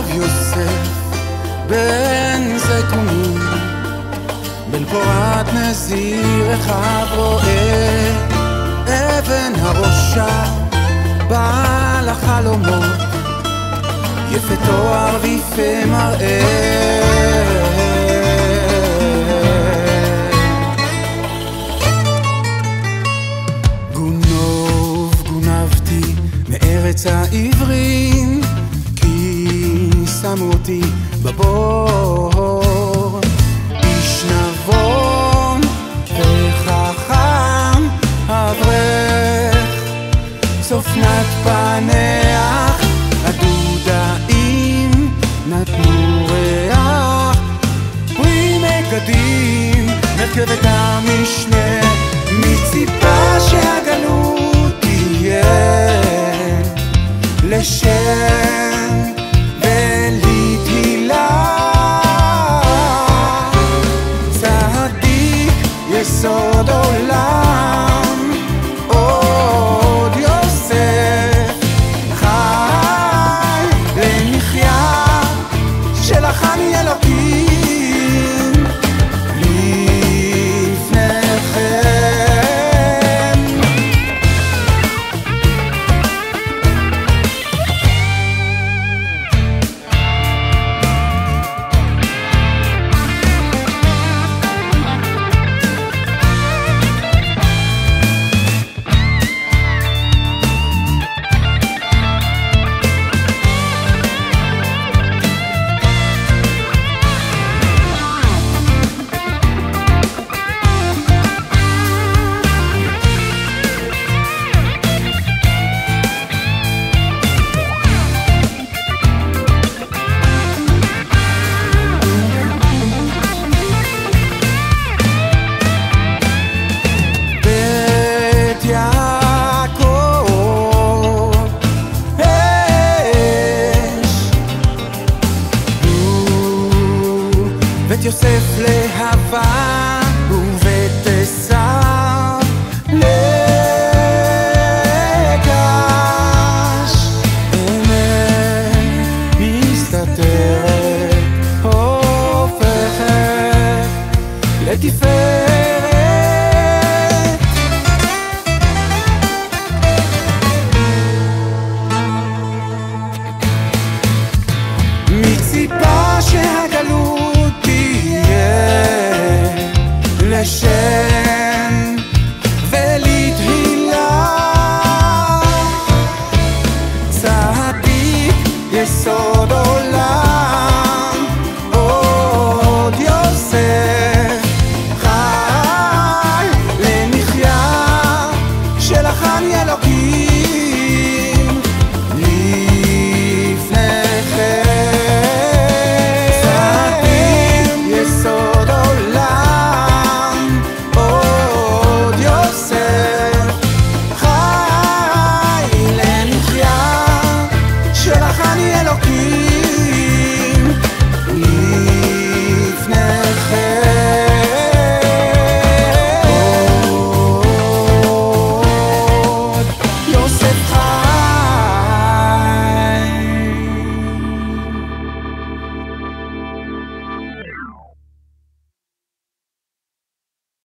הרב יוסף בן זקונים, בן פורת נזיר אחד רואה, אבן הראשה בעל החלומות, יפה תואר ויפה מראה. מארץ העברית אותי בבור. איש נבון וחכם אברך. צופנת פנח הדודאים נתנו ריח. פרי מגדים מרכבת המשנה מי ציפה שהגלות תהיה. לשם reflect não que